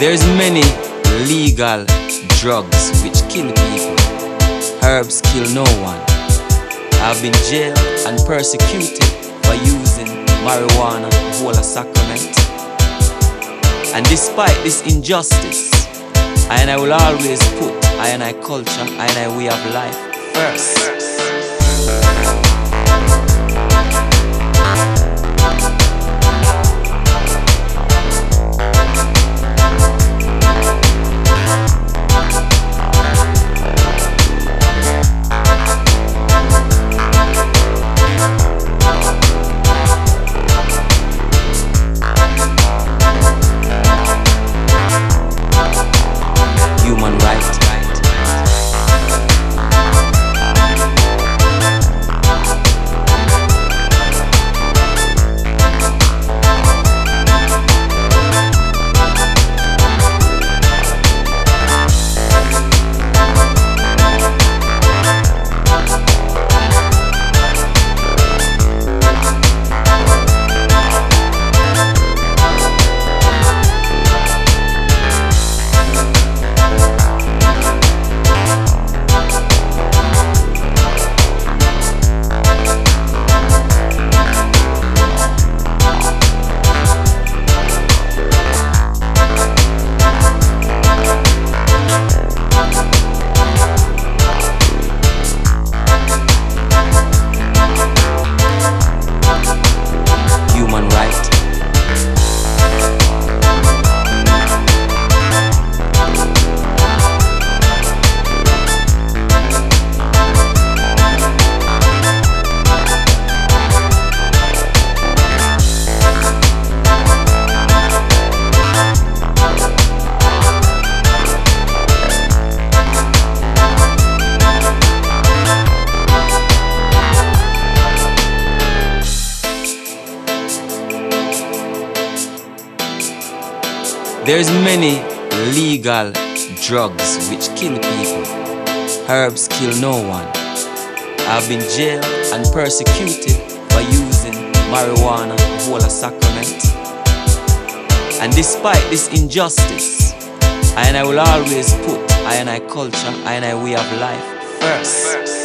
There's many legal drugs which kill people. Herbs kill no one. I've been jailed and persecuted for using marijuana, whole a sacrament. And despite this injustice, I and I will always put I and I culture, I and I way of life first. There's many legal drugs which kill people. Herbs kill no one. I've been jailed and persecuted for using marijuana, whole sacrament. And despite this injustice, I and I will always put I and I culture, I and I way of life first.